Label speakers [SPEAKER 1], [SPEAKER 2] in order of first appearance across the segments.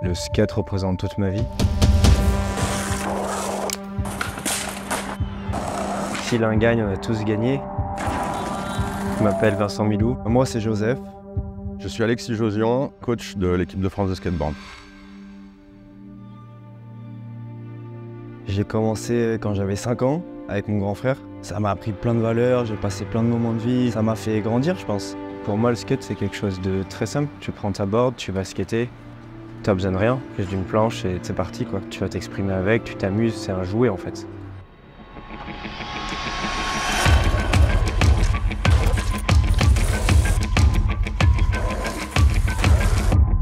[SPEAKER 1] Le skate représente toute ma vie. Si l'un gagne, on a tous gagné. Je m'appelle Vincent Milou.
[SPEAKER 2] Moi, c'est Joseph.
[SPEAKER 3] Je suis Alexis Josion, coach de l'équipe de France de skateboard.
[SPEAKER 2] J'ai commencé quand j'avais 5 ans avec mon grand frère. Ça m'a appris plein de valeurs, j'ai passé plein de moments de vie. Ça m'a fait grandir, je pense.
[SPEAKER 1] Pour moi, le skate, c'est quelque chose de très simple. Tu prends ta board, tu vas skater. Tu n'as besoin de rien, juste d'une planche et c'est parti. quoi. Tu vas t'exprimer avec, tu t'amuses, c'est un jouet en fait.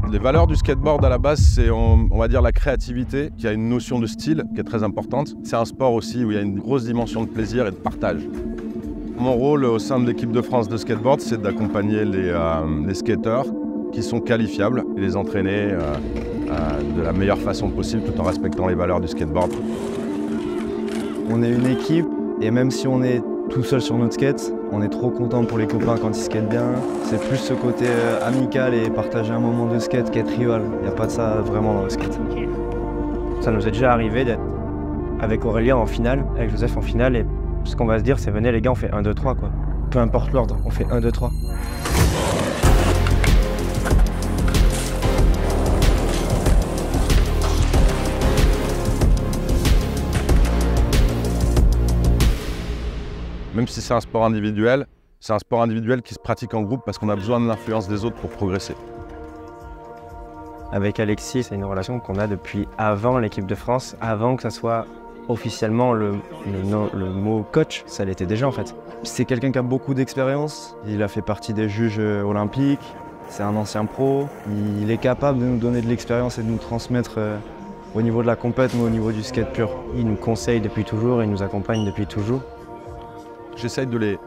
[SPEAKER 3] Les valeurs du skateboard à la base, c'est on, va dire la créativité, qui a une notion de style qui est très importante. C'est un sport aussi où il y a une grosse dimension de plaisir et de partage. Mon rôle au sein de l'équipe de France de skateboard, c'est d'accompagner les, euh, skateurs qui sont qualifiables et les entraîner euh, euh, de la meilleure façon possible tout en respectant les valeurs du skateboard.
[SPEAKER 2] On est une équipe et même si on est tout seul sur notre skate, on est trop content pour les copains quand ils skatent bien. C'est plus ce côté amical et partager un moment de skate qu'être rival. Il n'y a pas de ça vraiment dans le skate.
[SPEAKER 1] Ça nous est déjà arrivé d'être avec Aurélien en finale, avec Joseph en finale et ce qu'on va se dire, c'est venez les gars, on fait 1, 2, 3 quoi. Peu importe l'ordre, on fait 1, 2, 3.
[SPEAKER 3] Même si c'est un sport individuel, c'est un sport individuel qui se pratique en groupe parce qu'on a besoin de l'influence des autres pour progresser.
[SPEAKER 1] Avec Alexis, c'est une relation qu'on a depuis avant l'équipe de France, avant que ça soit officiellement le, mot coach, ça l'était déjà en fait.
[SPEAKER 2] C'est quelqu'un qui a beaucoup d'expérience, il a fait partie des juges olympiques, c'est un ancien pro, il est capable de nous donner de l'expérience et de nous transmettre euh, au niveau de la compète mais au niveau du skate pur.
[SPEAKER 1] Il nous conseille depuis toujours, il nous accompagne depuis toujours.
[SPEAKER 3] J'essaye de les,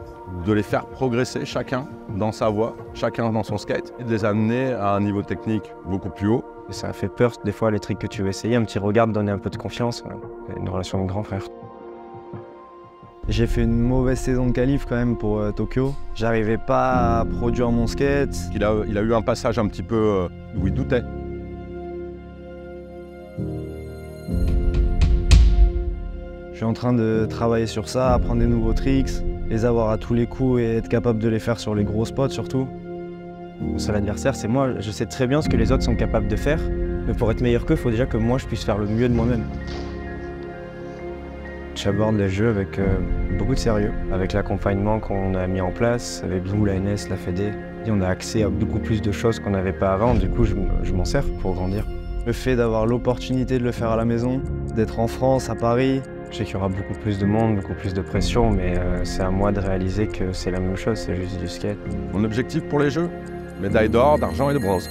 [SPEAKER 3] de les faire progresser chacun dans sa voie, chacun dans son skate, et de les amener à un niveau technique beaucoup plus haut.
[SPEAKER 1] Ça fait peur des fois les trucs que tu veux essayer, un petit regard, donner un peu de confiance, une relation de grand frère.
[SPEAKER 2] J'ai fait une mauvaise saison de qualif quand même pour euh, Tokyo. J'arrivais pas à produire mon skate.
[SPEAKER 3] Il a, il a eu un passage un petit peu euh, où il doutait.
[SPEAKER 2] Suis en train de travailler sur ça, apprendre des nouveaux tricks, les avoir à tous les coups et être capable de les faire sur les gros spots surtout.
[SPEAKER 1] Mon seul adversaire, c'est moi. Je sais très bien ce que les autres sont capables de faire, mais pour être meilleur qu'eux, il faut déjà que moi, je puisse faire le mieux de moi-même. J'aborde les jeux avec euh, beaucoup de sérieux, avec l'accompagnement qu'on a mis en place, avec vous, la NS, la. Et on a accès à beaucoup plus de choses qu'on n'avait pas avant, du coup je, je m'en sers pour grandir.
[SPEAKER 2] Le fait d'avoir l'opportunité de le faire à la maison, d'être en France, à Paris,
[SPEAKER 1] je sais qu'il y aura beaucoup plus de monde, beaucoup plus de pression, mais euh, c'est à moi de réaliser que c'est la même chose, c'est juste du skate.
[SPEAKER 3] Mon objectif pour les Jeux Médaille d'or, d'argent et de bronze.